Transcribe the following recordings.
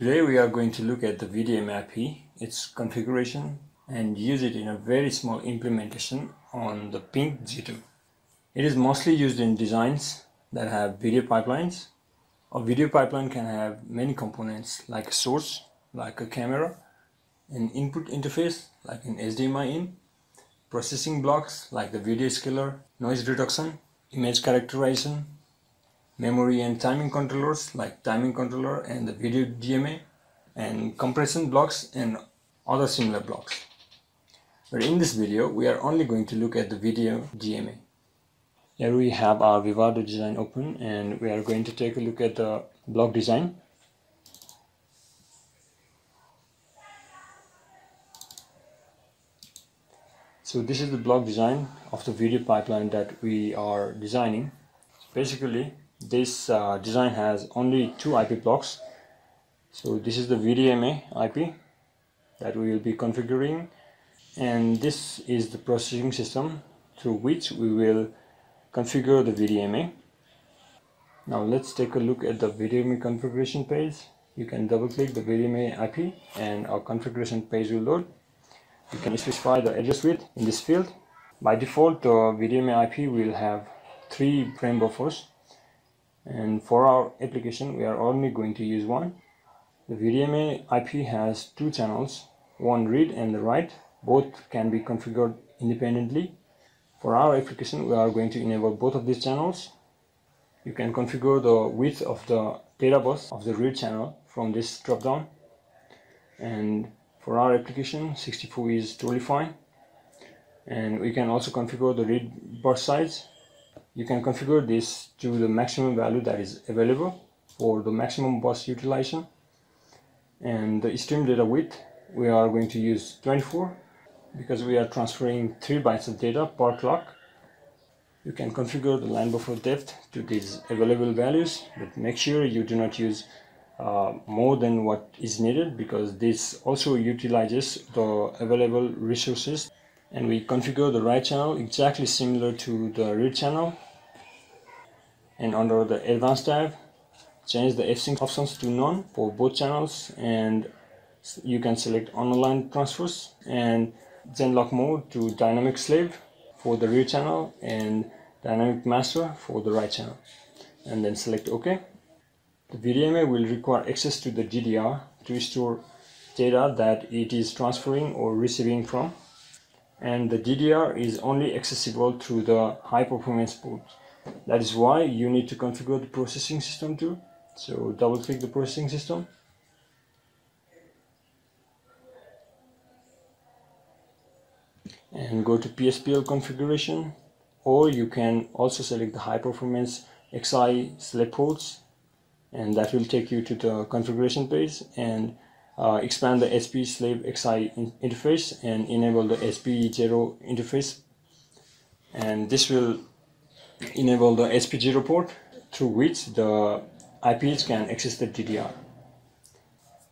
Today we are going to look at the VDMA IP, its configuration and use it in a very small implementation on the PYNQ Z2. It is mostly used in designs that have video pipelines. A video pipeline can have many components like a source, like a camera, an input interface like an HDMI in, processing blocks like the video scaler, noise reduction, image characterization, memory and timing controllers like timing controller and the video DMA, and compression blocks and other similar blocks. But in this video, we are only going to look at the video DMA. Here we have our Vivado design open and we are going to take a look at the block design. So this is the block design of the video pipeline that we are designing. Basically, this uh, design has only two IP blocks. So this is the VDMA IP that we will be configuring and this is the processing system through which we will configure the VDMA. Now let's take a look at the VDMA configuration page. You can double click the VDMA IP and our configuration page will load. You can specify the address width in this field. By default, the VDMA IP will have three frame buffers. And for our application, we are only going to use one. The VDMA IP has two channels, one read and the write. Both can be configured independently. For our application, we are going to enable both of these channels. You can configure the width of the data bus of the read channel from this drop down. And for our application 64 is totally fine and we can also configure the read bus size you can configure this to the maximum value that is available for the maximum bus utilization. And the stream data width we are going to use 24 because we are transferring 3 bytes of data per clock. You can configure the line buffer depth to these available values but make sure you do not use uh, more than what is needed because this also utilizes the available resources. And we configure the write channel exactly similar to the read channel and under the advanced tab change the fsync options to none for both channels and you can select online transfers and genlock mode to dynamic slave for the rear channel and dynamic master for the write channel and then select ok the VDMA will require access to the DDR to store data that it is transferring or receiving from and the DDR is only accessible through the high performance port. That is why you need to configure the processing system too. So double click the processing system. And go to PSPL configuration or you can also select the high performance AXI select ports and that will take you to the configuration page and uh, expand the SP slave AXI in interface and enable the SP0 interface and this will enable the SP0 port through which the IPs can access the DDR.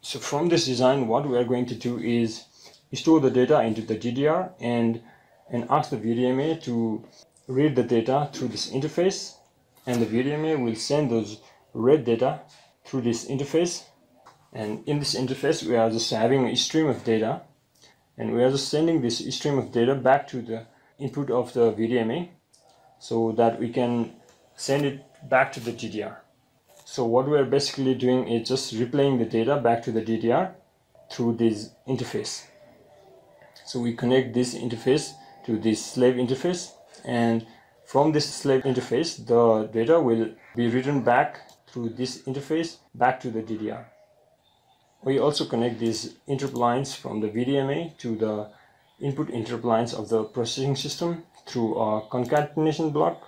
So from this design what we are going to do is store the data into the DDR and and ask the VDMA to read the data through this interface and the VDMA will send those read data through this interface and in this interface we are just having a stream of data and we are just sending this stream of data back to the input of the VDMA so that we can send it back to the DDR. So what we are basically doing is just replaying the data back to the DDR through this interface. So we connect this interface to this slave interface and from this slave interface the data will be written back through this interface back to the DDR. We also connect these interrupt lines from the VDMA to the input interrupt lines of the processing system through a concatenation block.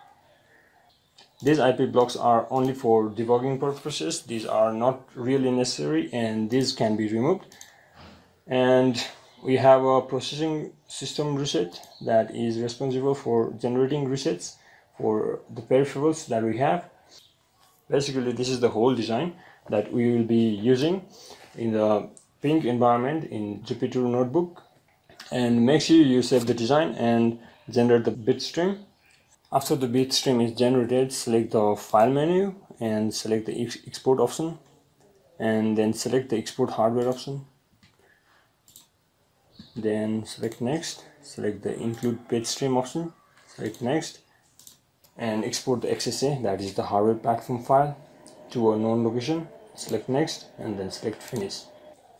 These IP blocks are only for debugging purposes. These are not really necessary and these can be removed. And we have a processing system reset that is responsible for generating resets for the peripherals that we have basically this is the whole design that we will be using in the PYNQ environment in Jupyter notebook and make sure you save the design and generate the bit stream after the bit stream is generated select the file menu and select the export option and then select the export hardware option. Then select next select the include page stream option select next and export the XSA that is the hardware platform file to a known location select next and then select finish.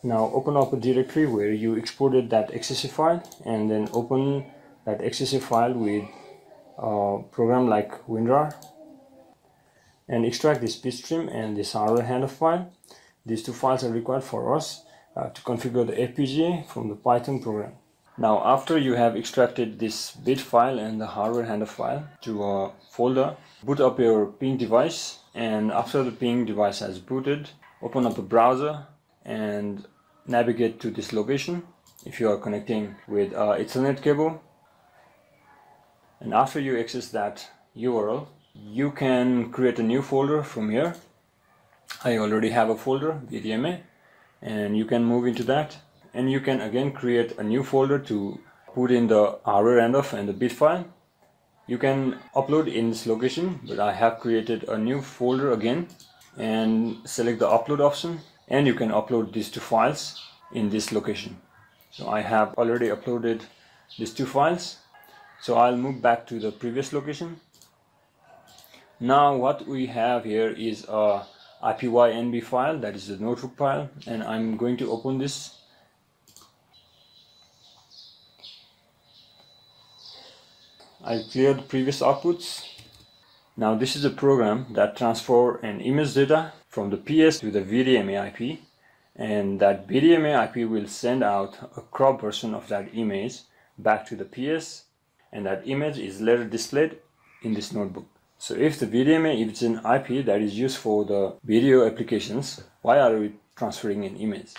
Now open up a directory where you exported that XSA file and then open that XSA file with a program like WinRAR and extract this bitstream and this hardware handoff file these two files are required for us uh, to configure the FPGA from the Python program. Now after you have extracted this bit file and the hardware handoff file to a folder, boot up your PYNQ device and after the PYNQ device has booted, open up a browser and navigate to this location if you are connecting with uh, Ethernet cable and after you access that URL you can create a new folder from here. I already have a folder VDMA and you can move into that. And you can again create a new folder to put in the handoff and the bit file. You can upload in this location but I have created a new folder again and select the upload option. And you can upload these two files in this location. So I have already uploaded these two files so I'll move back to the previous location. Now what we have here is a IPYNB file that is the notebook file and I'm going to open this. I cleared previous outputs. Now this is a program that transfer an image data from the PS to the VDMA IP and that VDMA IP will send out a crop version of that image back to the PS and that image is later displayed in this notebook. So if the VDMA is an IP that is used for the video applications, why are we transferring an image?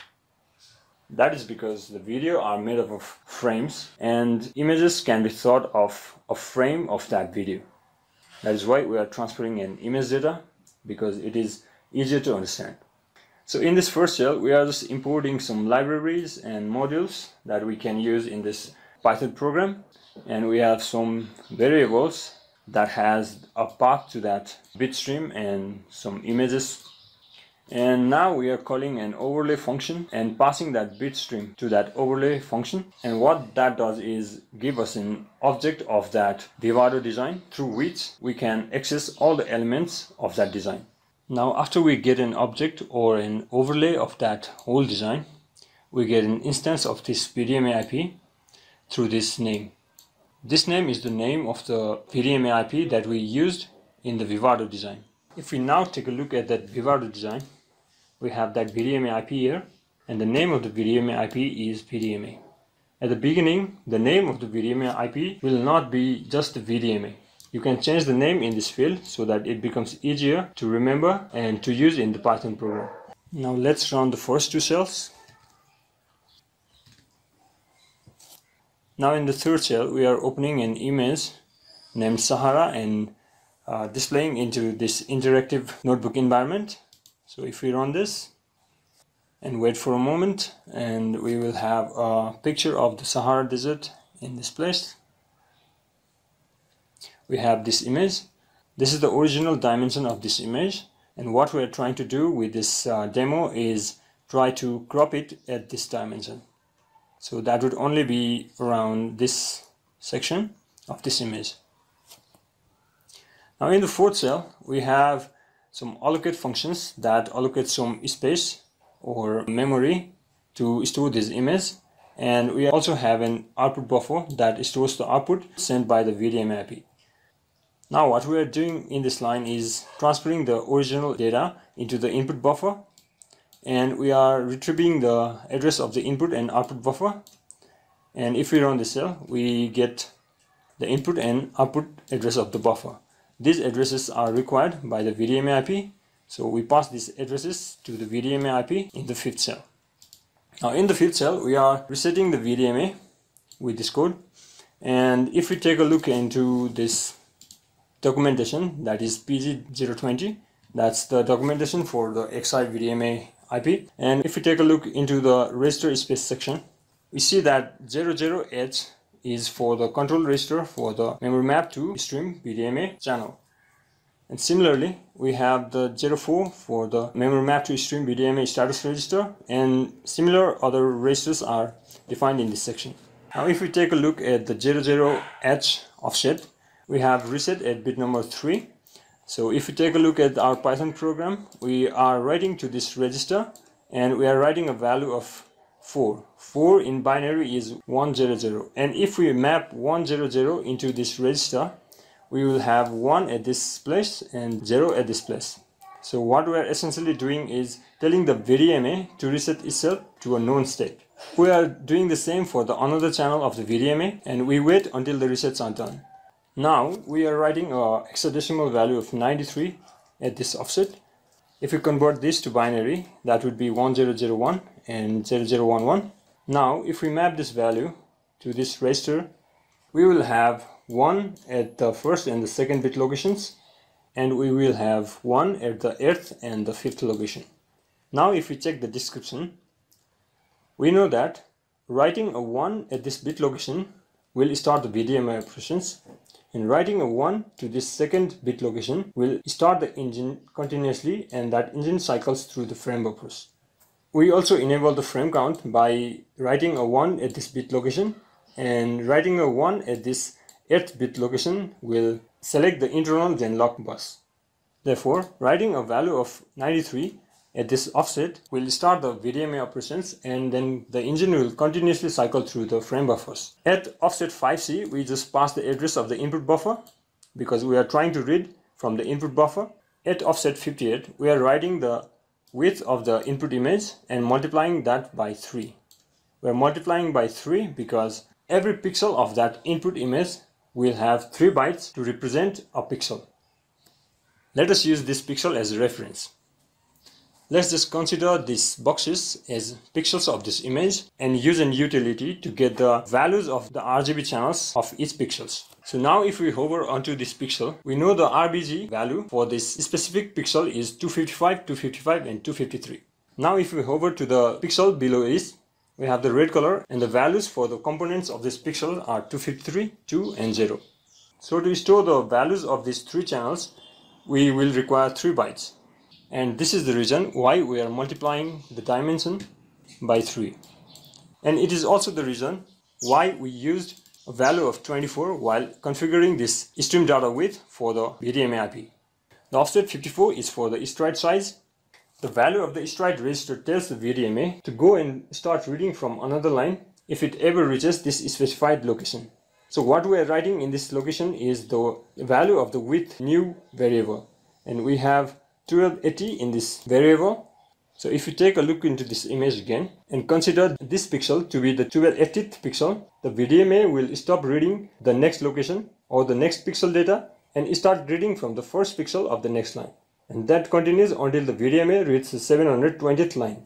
That is because the video are made up of frames and images can be thought of a frame of that video. That is why we are transferring an image data because it is easier to understand. So in this first shell, we are just importing some libraries and modules that we can use in this Python program. And we have some variables that has a path to that bitstream and some images and now we are calling an overlay function and passing that bitstream to that overlay function and what that does is give us an object of that Vivado design through which we can access all the elements of that design. Now after we get an object or an overlay of that whole design we get an instance of this VDMA IP through this name. This name is the name of the VDMA IP that we used in the Vivado design. If we now take a look at that Vivado design, we have that VDMA IP here, and the name of the VDMA IP is VDMA. At the beginning, the name of the VDMA IP will not be just the VDMA. You can change the name in this field so that it becomes easier to remember and to use in the Python program. Now let's run the first two cells Now in the third cell, we are opening an image named Sahara and uh, displaying into this interactive notebook environment. So if we run this and wait for a moment and we will have a picture of the Sahara Desert in this place. We have this image. This is the original dimension of this image and what we are trying to do with this uh, demo is try to crop it at this dimension. So that would only be around this section of this image. Now in the fourth cell, we have some allocate functions that allocate some space or memory to store this image. And we also have an output buffer that stores the output sent by the VDMA IP. Now what we are doing in this line is transferring the original data into the input buffer and we are retrieving the address of the input and output buffer. And if we run the cell we get the input and output address of the buffer. These addresses are required by the VDMA IP so we pass these addresses to the VDMA IP in the fifth cell. Now in the fifth cell we are resetting the VDMA with this code. And if we take a look into this documentation that is PG020 that's the documentation for the AXI VDMA IP. And if we take a look into the register space section, we see that 00H is for the control register for the memory map to stream VDMA channel. And similarly, we have the 04 for the memory map to stream VDMA status register and similar other registers are defined in this section. Now if we take a look at the 00H offset, we have reset at bit number 3. So if we take a look at our Python program, we are writing to this register and we are writing a value of 4. 4 in binary is 100 and if we map 100 into this register, we will have 1 at this place and 0 at this place. So what we are essentially doing is telling the VDMA to reset itself to a known state. We are doing the same for the another channel of the VDMA and we wait until the resets are done. Now we are writing a hexadecimal value of 93 at this offset. If we convert this to binary, that would be 1001 and 0011. Now if we map this value to this register, we will have 1 at the first and the second bit locations and we will have 1 at the 8th and the 5th location. Now if we check the description, we know that writing a 1 at this bit location will start the VDMA operations and writing a 1 to this second bit location will start the engine continuously and that engine cycles through the frame buffers. We also enable the frame count by writing a 1 at this bit location and writing a 1 at this 8th bit location will select the internal Genlock bus. Therefore, writing a value of 93 at this offset we'll start the VDMA operations and then the engine will continuously cycle through the frame buffers. At offset 5C, we just pass the address of the input buffer because we are trying to read from the input buffer. At offset 58, we are writing the width of the input image and multiplying that by 3. We are multiplying by 3 because every pixel of that input image will have 3 bytes to represent a pixel. Let us use this pixel as a reference. Let's just consider these boxes as pixels of this image and use an utility to get the values of the RGB channels of each pixels. So now if we hover onto this pixel, we know the RGB value for this specific pixel is 255, 255 and 253. Now if we hover to the pixel below it, we have the red color and the values for the components of this pixel are 253, 2 and 0. So to store the values of these three channels, we will require 3 bytes. And this is the reason why we are multiplying the dimension by 3. And it is also the reason why we used a value of 24 while configuring this stream data width for the VDMA IP. The offset 54 is for the stride size the value of the stride register tells the VDMA to go and start reading from another line if it ever reaches this specified location. So what we are writing in this location is the value of the width new variable and we have 1280 in this variable. So if you take a look into this image again and consider this pixel to be the 1280th pixel, the VDMA will stop reading the next location or the next pixel data and start reading from the first pixel of the next line and that continues until the VDMA reaches the 720th line.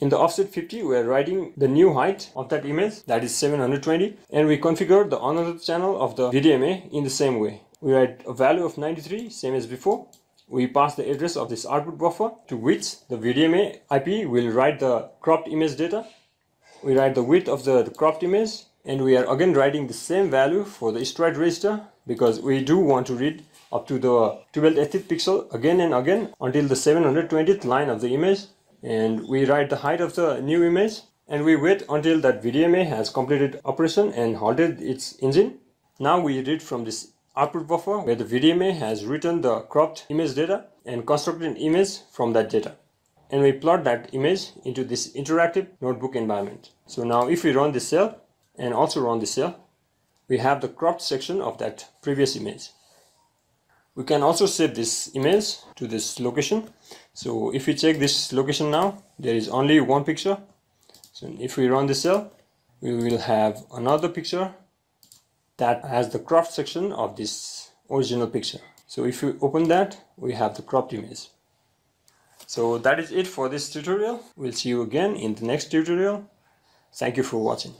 In the offset 50, we are writing the new height of that image, that is 720, and we configure the another channel of the VDMA in the same way. We write a value of 93, same as before. We pass the address of this output buffer to which the VDMA IP will write the cropped image data. We write the width of the, the cropped image, and we are again writing the same value for the stride register because we do want to read up to the 12th pixel again and again until the 720th line of the image and we write the height of the new image and we wait until that VDMA has completed operation and halted its engine. Now we read from this output buffer where the VDMA has written the cropped image data and constructed an image from that data. And we plot that image into this interactive notebook environment. So now if we run this cell and also run this cell, we have the cropped section of that previous image. We can also save this image to this location. So if we check this location now, there is only one picture. So if we run the cell, we will have another picture that has the cropped section of this original picture. So if we open that, we have the cropped image. So that is it for this tutorial. We'll see you again in the next tutorial. Thank you for watching.